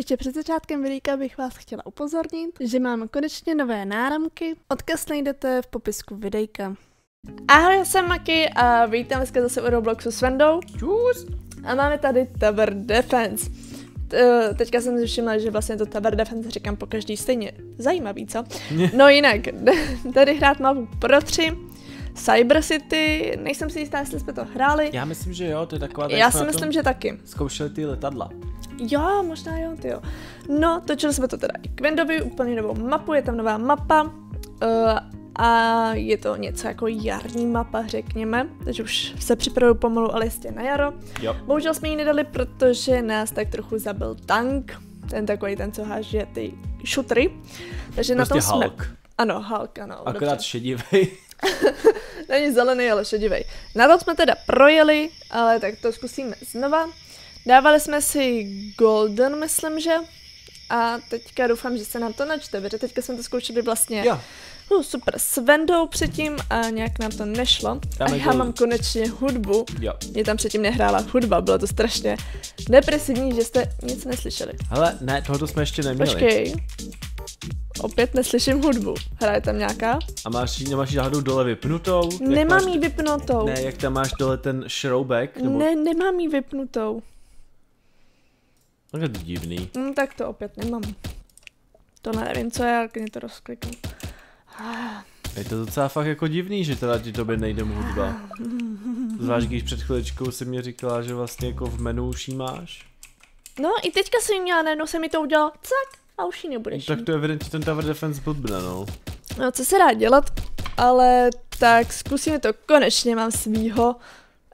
Ještě před začátkem videa bych vás chtěla upozornit, že máme konečně nové náramky. Odkaz najdete v popisku videjka. Ahoj, já jsem Maki a vítám dneska zase u Robloxu s Vendou. Čus. A máme tady Tower Defense. T- Teďka jsem si všimla, že vlastně to Tower Defense říkám po každý stejně zajímavý, co? No jinak, tady hrát mapu pro tři, Cyber City, nejsem si jistá, jestli jsme to hráli. Já myslím, že jo, to je taková... tak Já si myslím, že taky. Zkoušeli ty letadla. Jo, možná jo, ty jo. No, točili jsme to teda i k Vendovi, úplně novou mapu, je tam nová mapa. Uh, a je to něco jako jarní mapa, řekněme, takže už se připravuju pomalu, ale jistě na jaro. Jo. Bohužel jsme ji nedali, protože nás tak trochu zabil tank, ten takový ten, co háže ty šutry. Takže na Prostě tom jsme... Hulk. Ano, Hulk, ano. Akorát dobře. šedivej. Není zelený, ale šedivej. Na to jsme teda projeli, ale tak to zkusíme znova. Dávali jsme si Golden, myslím, že? A teďka doufám, že se nám to načte, protože teďka jsme to zkoušeli vlastně jo. uh, super s Vendou předtím a nějak nám to nešlo. Dáme a já Golden. mám konečně hudbu. Jo. Mě tam předtím nehrála hudba, bylo to strašně depresivní, že jste nic neslyšeli. Hele, ne, tohoto jsme ještě neměli. Počkej. Opět neslyším hudbu. Hraje tam nějaká? A máš nemáš náhodou dole vypnutou? Nemám máš, jí vypnutou. Ne, jak tam máš dole ten šroubek? Nebo... Ne, nemám jí vypnutou. Tak je to divný. No tak to opět nemám. To nevím, co je, ale to rozkliknu. Je to docela fakt jako divný, že teda ti tobě nejde hudba. Zvlášť když před chviličkou si mě říkala, že vlastně jako v menu už jí máš. No i teďka jsem měla, najednou se mi to udělalo, cak, a už jí nebudeš Tak mít. to evidentně ten Tower Defense blbne, no. No co se dá dělat, ale tak zkusíme to, konečně mám svýho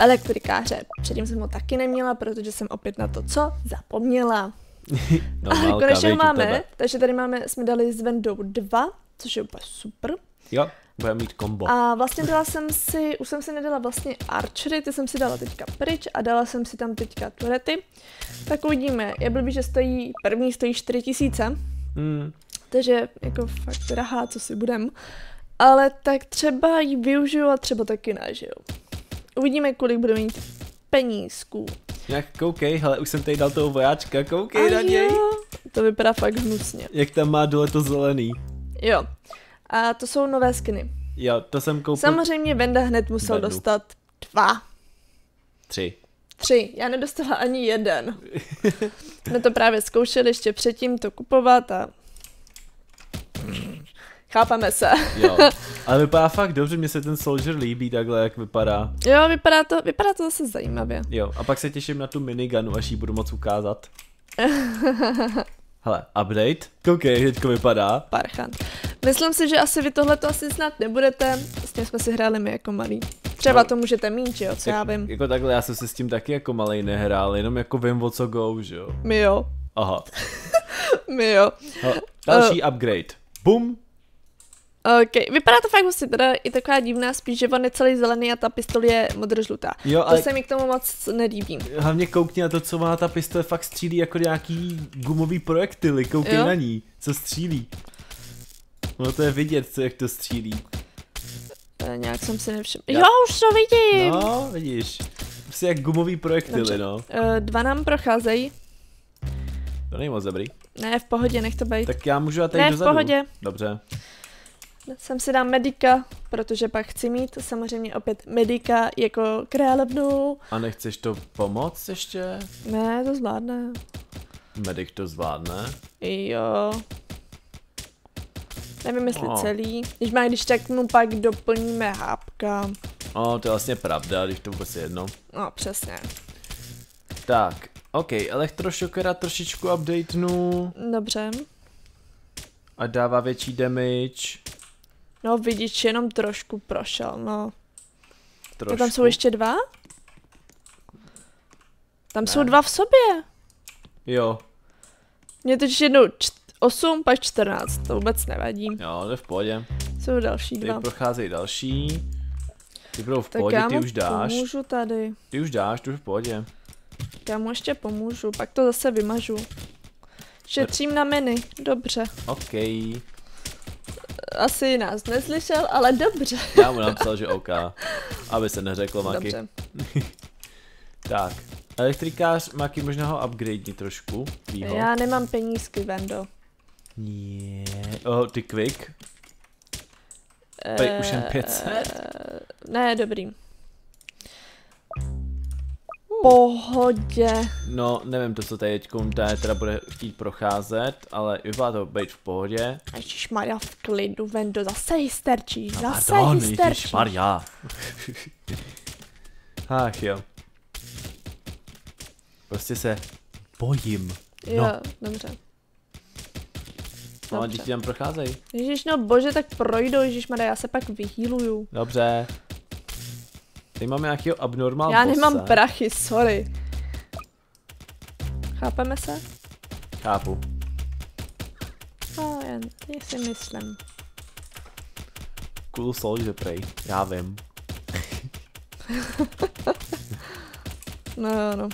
elektrikáře. Předtím jsem ho taky neměla, protože jsem opět na to co zapomněla. no Ale konečně ho máme, tebe. takže tady máme, jsme dali s Vendou 2, což je úplně super. Jo, bude mít kombo. A vlastně dala jsem si, už jsem si nedala vlastně archery, ty jsem si dala teďka pryč a dala jsem si tam teďka turety. Tak uvidíme, je blbý, že stojí, první stojí 4000, Hmm. takže jako fakt drahá, co si budem. Ale tak třeba ji využiju a třeba taky jo. Uvidíme, kolik budu mít penízků. Jak koukej, hele, už jsem tady dal toho vojáčka, koukej A na něj. jo, to vypadá fakt hnusně. Jak tam má dole to zelený. Jo. A to jsou nové skiny. Jo, to jsem koupil Samozřejmě Venda hned musel Vendu. dostat dva. tři. Tři. Já nedostala ani jeden. Jsme to právě zkoušeli ještě předtím to kupovat a... Chápeme se. Jo. Ale vypadá fakt dobře, mně se ten Soldier líbí takhle, jak vypadá. Jo, vypadá to, vypadá to zase zajímavě. Jo, a pak se těším na tu minigunu, až ji budu moc ukázat. Hele, update. Koukej, teďko vypadá. Parchan. Myslím si, že asi vy tohle to asi znát nebudete. S tím jsme si hráli my jako malí. Třeba No. to můžete mít, že jo, co já vím. Jako takhle, já jsem se s tím taky jako malej nehrál, jenom jako vím o co go, že jo. My jo. Aha. My jo. Hele, další upgrade. Bum. OK, vypadá to fakt hustě, teda i taková divná, spíš, že on je celý zelený a ta pistole je modrožlutá. Jo, To ale se mi k tomu moc nelíbí. hlavně koukni na to, co má ta pistole, fakt střílí jako nějaký gumový projektily, koukej Jo. na ní, co střílí. No to je vidět, co jak to střílí. E, nějak jsem si nevšiml. Já- Jo, už to vidím. No, vidíš. Prostě jak gumový projektily, Dobře. no. E, dva nám procházejí. To není moc dobrý. Ne, v pohodě, nech to být. Tak já můžu a tady Ne, v dozadu. pohodě. Dobře. Jsem si dám medika, protože pak chci mít samozřejmě opět medika jako královnu. A nechceš to pomoct ještě? Ne, to zvládne. Medic to zvládne. Jo. Nevím, jestli No. celý. Když má, když tak mu pak doplníme hápka. O, to je vlastně pravda, když to vůbec je jedno. No, přesně. Tak, ok, elektrošokera trošičku updatenu Dobře. a dává větší damage. No, vidič jenom trošku prošel, no. Trošku. A tam jsou ještě dva? Tam jsou Ne. dva v sobě. Jo, Mě totiž jednou čt- 8, pak 14, to vůbec nevadí. jo, to je v pohodě. Jsou další Tady dva. procházejí další. Ty budou v Tak pohodě, ty už dáš. pomůžu tady. Ty už dáš, ty už v pohodě. Já mu ještě pomůžu, pak to zase vymažu. Šetřím na menu, dobře. Ok. Asi nás neslyšel, ale dobře. Já mu napsal, že OK. Aby se neřeklo, Maky. Dobře. Tak, Elektrikář má jaký možná ho upgrade trošku. Výho. Já nemám penízky, Vendo. Nie. Oh, ty quick. Tady už jen 500? Eh, Ne, dobrý. Pohodě. No, nevím to, co tady teďkon tady teda bude chtít procházet, ale vypadá to být v pohodě. Maria v klidu, Vendo, zase hysterčíš, zase Pardon, hysterčíš. Maria. Ach jo. Prostě se bojím. Jo, No, dobře. no a dobře. děti tam procházejí. Ježíš, no bože, tak projdou, Ježíš já se pak vyhýluju. Dobře. Tady máme nějakého abnormal Já bosse. nemám prachy, sorry. Chápeme se? Chápu. No, jen, si myslím. Cool soldier prej. Já vím. No jo, no.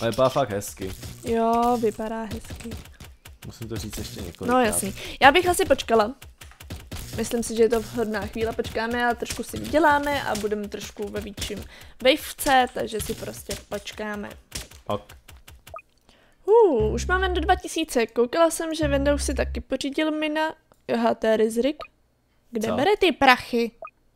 Ale vypadá fakt hezky. Jo, vypadá hezky. Musím to říct ještě několikrát. No jasný. Já bych asi počkala. Myslím si, že je to vhodná chvíle. Počkáme a trošku si vyděláme a budeme trošku ve větším wavece, takže si prostě počkáme. Ok. Uh, už máme do 2000. Koukala jsem, že Venda už si taky pořídil mina. Aha, to je Rizrik. Kde Co? bere ty prachy?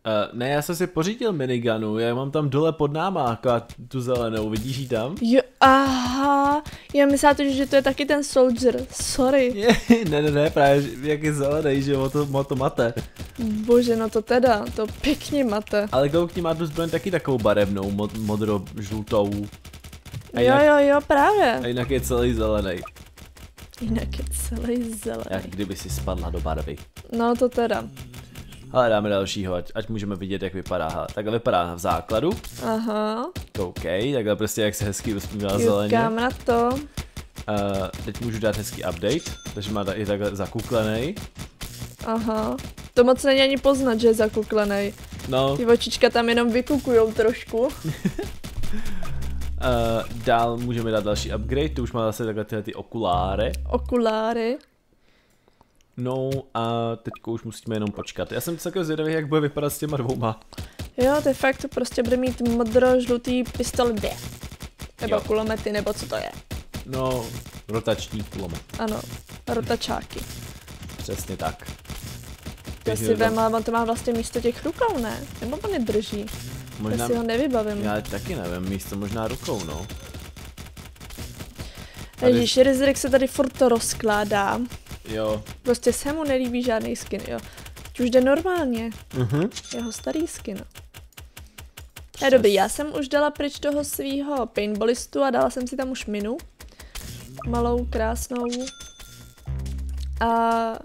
Uh, ne, já jsem si pořídil miniganu, já mám tam dole pod náma, tu zelenou, vidíš ji tam? Jo, aha. Já myslím, to, že to je taky ten soldier. Sorry. ne, ne, ne, právě jak je zelený, že o to, o to mate. Bože, no to teda, to pěkně mate. Ale koukni, má tu zbraň taky takovou barevnou, mod, modro-žlutou. A Jo, jinak, jo, jo, právě. a jinak je celý zelený, Jinak je celý zelený. jak kdyby si spadla do barvy. No to teda. Ale dáme dalšího, ať, ať můžeme vidět, jak vypadá. Hele, takhle vypadá v základu. Aha. OK, takhle prostě jak se hezky usmívá zeleně. Koukám na to. Uh, teď můžu dát hezký update, takže má i takhle zakuklený. Aha. To moc není ani poznat, že je zakuklený. No, Ty očička tam jenom vykukujou trošku. Uh, dál můžeme dát další upgrade, to už má zase takhle tyhle ty okuláry. Okuláry. No a teďko už musíme jenom počkat. Já jsem celkem zvědavý, jak bude vypadat s těma dvouma. Jo, to je fakt, to prostě bude mít modro-žlutý pistol dvě. Nebo Jo. kulomety, nebo co to je. No, rotační kulomet. Ano, rotačáky. Přesně tak. Takže si vem, ale on to má vlastně místo těch rukou, ne? Nebo on nedrží? Možná, Já si ho nevybavím. já taky nevím, místo možná rukou, no. tady- Ježíš, Rizrik se tady furt to rozkládá. Jo. Prostě se mu nelíbí žádný skin, jo. Teď už jde normálně, Mhm. jeho starý skin. Je dobrý, já jsem už dala pryč toho svýho paintballistu a dala jsem si tam už minu. Malou, krásnou. A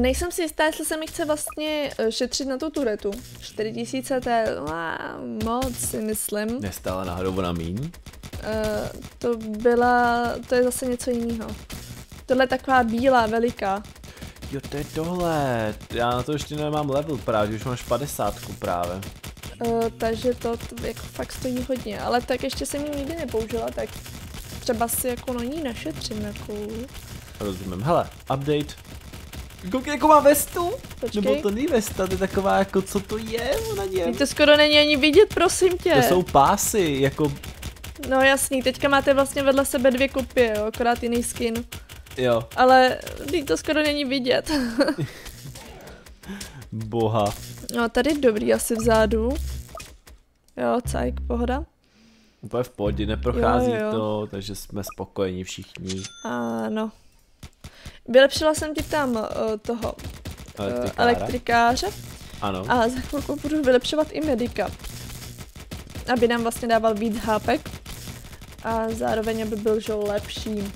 nejsem si jistá, jestli se mi chce vlastně eh, šetřit na tu turetu. 4000 to je ah, moc si myslím. Nestála náhodou ona míň. Uh, to byla, to je zase něco jiného. Tohle je taková bílá, veliká. Jo, to je tohle. Já na to ještě nemám level právě, už máš 50 právě. Uh, takže to, jako fakt stojí hodně, ale tak ještě jsem ji nikdy nepoužila, tak třeba si jako na ní našetřím, jako, Rozumím. Hele, update. Koukej, jako má vestu. počkej. Nebo to není vesta, to je taková jako, co to je na něm? To skoro není ani vidět, prosím tě. To jsou pásy, jako, No jasný, teďka máte vlastně vedle sebe dvě kopie, jo, akorát jiný skin. Jo, Ale teď to skoro není vidět. boha. No tady dobrý asi vzadu. Jo, cajk, pohoda. Úplně v pohodě, neprochází Jo, jo. to, takže jsme spokojeni všichni. Ano. Vylepšila jsem ti tam uh, toho uh, Elektrikára. elektrikáře Ano, a za chvilku budu vylepšovat i medika. Aby nám vlastně dával víc hápek a zároveň aby byl jo, lepší.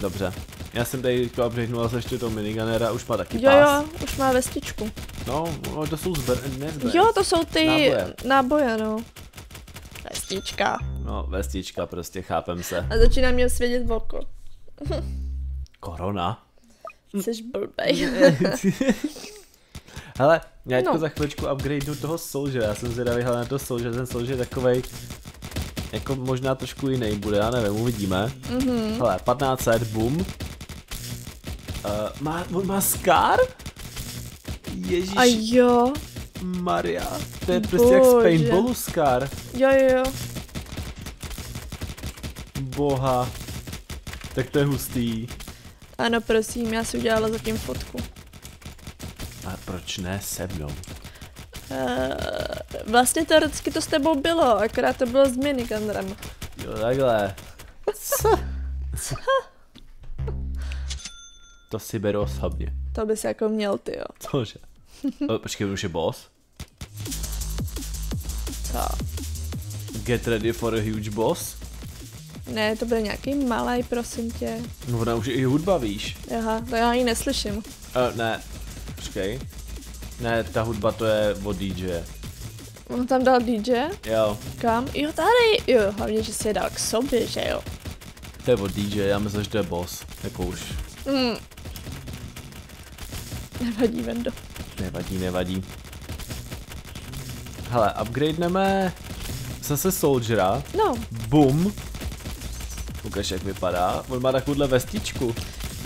dobře. Já jsem tady teďka updatenul zase ještě toho minigunera, už má taky Jo, pás. jo, už má vestičku. No, no, to jsou zbr... ne zbr... Jo, to jsou ty Náboje. náboje, no. Vestička. No, vestička, prostě chápem se. A začíná mě svědět v oko. Korona. Jsi blbej. Hele, já No. za chviličku upgradeu toho Soldier, já jsem zvědavý hlavně na toho Soldier, ten Soldier je takovej, jako možná trošku jiný bude, já nevím, uvidíme. Mhm. Hele, 1500, boom. Uh, má, on má Scar? Ježíš, A jo, Maria, to je prostě jak z Bože. paintballu Scar. Jo, jo, jo. Boha. Tak to je hustý. Ano, prosím, já si udělala zatím fotku. A proč ne se mnou? Uh, vlastně teoreticky to s tebou bylo, akorát to bylo s minigandrem. Jo, takhle. Co? To si beru osobně. To bys jako měl ty, jo. Cože? O, počkej, už je boss? Co? Get ready for a huge boss? Ne, to byl nějaký malý, prosím tě. No ona už je i hudba, víš? Aha, to já ji neslyším. Uh, ne, počkej. Ne, ta hudba to je od DJ. On tam dal DJ? Jo, Kam? Jo, tady. Jo, hlavně, že si je dal k sobě, že jo. to je od DJ, já myslím, že to je boss. Jako už. Mm. Nevadí, Vendo. Nevadí, nevadí. Hele, upgradeneme zase Soldiera. No, Bum. Ukaž, jak vypadá. On má takovouhle vestičku.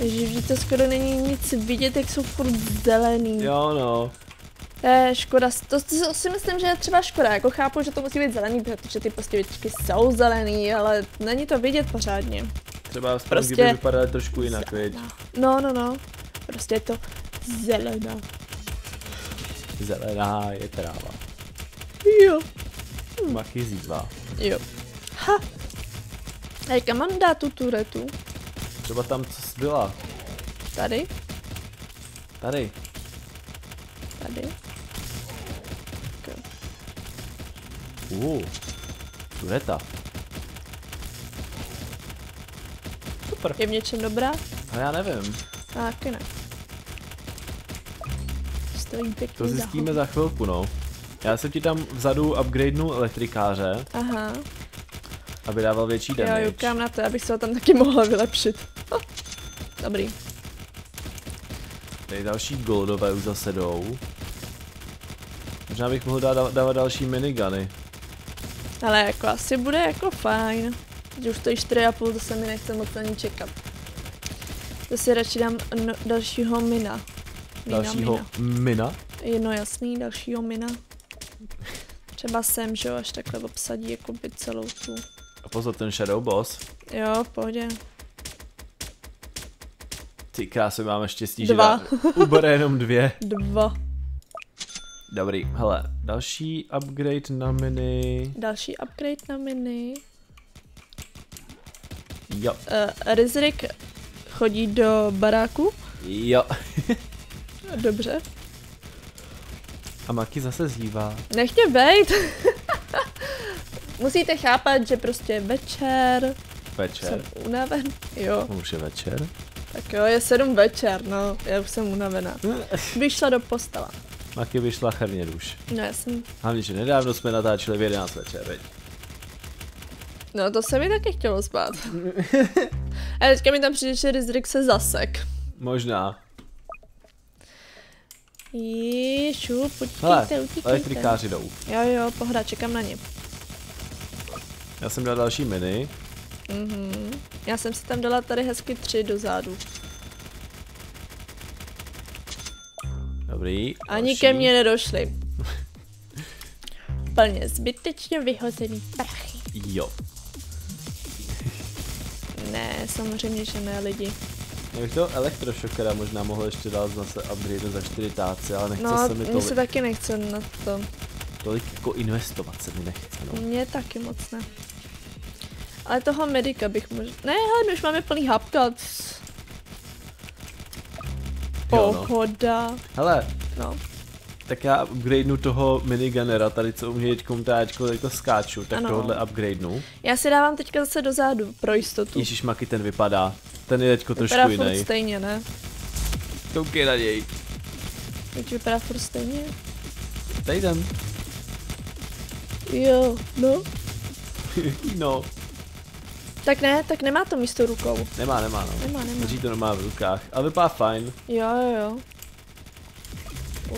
že to skoro není nic vidět, jak jsou furt zelený. Jo, no. To je škoda, to, to si myslím, že je třeba škoda, jako chápu, že to musí být zelený, protože ty postavičky jsou zelený, ale není to vidět pořádně. Třeba aspoň Prostě- kdyby vypadaly trošku jinak, viď? No, no, no, prostě je to zelená. Zelená je tráva. Jo. Machy zývá. Jo. Ha. A kam mám dát tu turetu? Třeba tam, co byla. Tady? Tady. Tady? Uh. Tureta. Super. Je v něčem dobrá? A já nevím. A taky ne. Stojí pěkně To zjistíme za chvilku, no. Já jsem ti tam vzadu upgradenu elektrikáře, Aha, aby dával větší já damage. jukám na to, abych se ho tam taky mohla vylepšit. Oh. Dobrý. Tady další goldové už zase jdou. Možná bych mohl dát, dávat další miniguny. Ale jako asi bude jako fajn. Teď už to je 4,5, to se mi nechce moc ani čekat. To si radši dám no, dalšího mina. Mina, Dalšího mina. mina. Jedno jasný, dalšího mina. Třeba sem, že jo, až takhle obsadí jako by celou tu. A pozor, ten Shadow Boss. Jo, v pohodě. Ty krásy, máme štěstí, Dva. že dá- ubere jenom dvě. Dva. Dobrý, hele, další upgrade na mini. Další upgrade na mini. Jo, Uh, Rizrik chodí do baráku. jo. Dobře. A Maki zase zývá. Nech mě bejt. Musíte chápat, že prostě je večer, Večer. jsem unaven. Jo, Už je večer. tak jo, je sedm večer, no, já už jsem unavená. Vyšla do postela. Maki vyšla herně duš. No já jsem, Hlavně, že nedávno jsme natáčeli v 11 večer, veď. no to se mi taky chtělo spát. A teďka mi tam přijde, že Rizrik se zasek. Možná. Jíšu, Hele, utíkejte, elektrikáři jdou. Jo, jo, pohra, čekám na ně. Já jsem dal další mini. Mhm. Já jsem si tam dala tady hezky tři do zádu. Dobrý. Ani další. ke mně nedošli. Plně zbytečně vyhozený prachy. Jo. Ne, samozřejmě, že ne lidi. Já bych toho elektrošokera možná mohl ještě dát zase upgrade za 4 táci, ale nechce No, se mi mně tolik, se taky nechce na to. tolik jako investovat se mi nechce, no. Mně taky moc ne. Ale toho medika bych možná... Ne, hele, my už máme plný hapka. No. Pohoda. Hele, No. tak já upgradenu toho minigunera, tady co umí teď komtáčko, tady to skáču, tak Ano. tohle upgradenu. Já si dávám teďka zase do zádu, pro jistotu. Ježíš Maki, ten vypadá. Ten je teďko trošku Vypadá jiný. stejně, ne? Koukej na něj. Teď vypadá furt stejně. Tady ten. Jo, no. no, Tak ne, tak nemá to místo rukou. nemá, nemá, no. Nemá, nemá. Drží to normálně v rukách, ale vypadá fajn. Jo, jo, jo.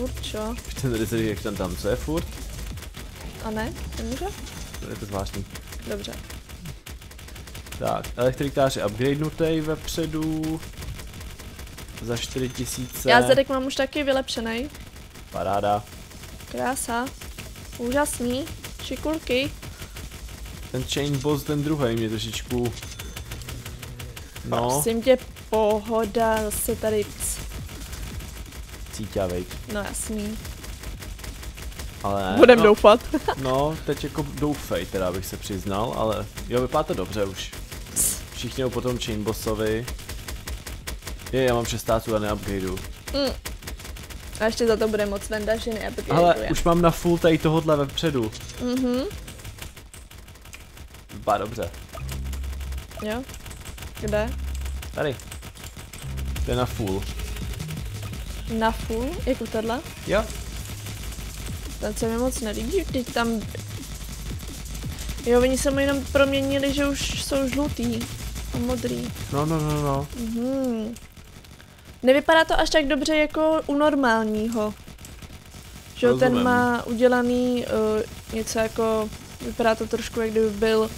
Určo. Ten Rizzy, jak ten tam, co je furt? A ne? Nemůže? To je to zvláštní. Dobře. Tak, elektrikář je upgradenutý vepředu. Za 4000. Já zadek mám už taky vylepšený. Paráda. Krása. Úžasný. Šikulky. Ten chain boss, ten druhý mě trošičku... No, Prosím tě, pohoda, zase tady, cíťavej. no jasný. Ale ne, Budem no, doufat. No, teď jako doufej, teda bych se přiznal, ale jo, vypadá to dobře už. Všichni jdou po tom chain bossovi. Je, já mám 16 a neupgradeu. Mm. A ještě za to bude moc venda, že ne, Ale už mám na full tady tohohle vepředu. Mhm, Vypadá dobře. jo. Kde? Tady. To je na full. Na full, jako tohle. Jo. Ten se mi moc nelíbí, teď tam... Jo, oni se mu jenom proměnili, že už jsou žlutý modrý. No, no, no, no. Mhm. Nevypadá to až tak dobře jako u normálního. Že jo, ten Rozumím. má udělaný uh, něco jako, vypadá to trošku, jak kdyby byl,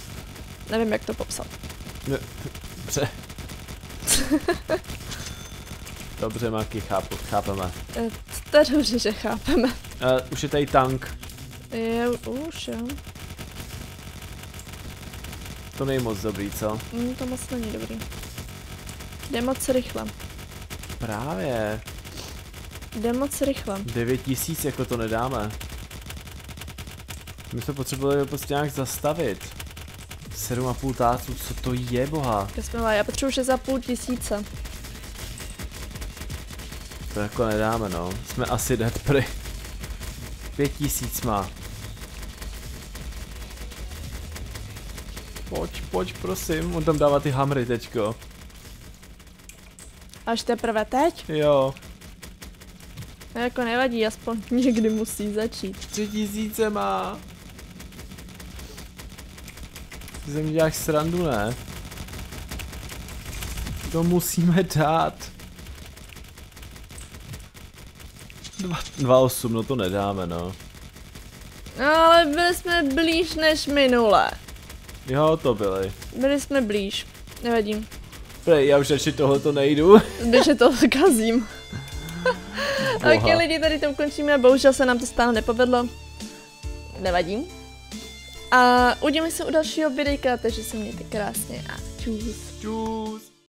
nevím jak to popsat. Dobře. Dobře, Maki, chápu, chápeme. Eh, To je dobře, že chápeme. Uh, už je tady tank. Je, už jo. To není moc dobrý, co? Mm, to moc není dobrý. Jde moc rychle. Právě. Jde moc rychle. 9000 jako to nedáme. My jsme potřebovali prostě nějak zastavit. 7,5 táců, co to je boha? Měli? Já potřebuji 6,5 tisíce. To jako nedáme no. Jsme asi dead pry. 5000 má. Pojď, pojď prosím, on tam dává ty hamry teďko. Až teprve teď? Jo, No jako nevadí, aspoň někdy musí začít. 3000 má. Ty ze mě děláš srandu, ne? To musíme dát. 2,8, no to nedáme, no. No ale byli jsme blíž než minule. Jo, to byly. Byli jsme blíž. Nevadí. Prej, já už radši tohoto nejdu. Když je to kazím. Boha. ok, lidi, tady to ukončíme. Bohužel se nám to stále nepovedlo. Nevadí. A uvidíme se u dalšího videjka, takže se mějte krásně a čus. Čus.